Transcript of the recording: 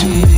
G.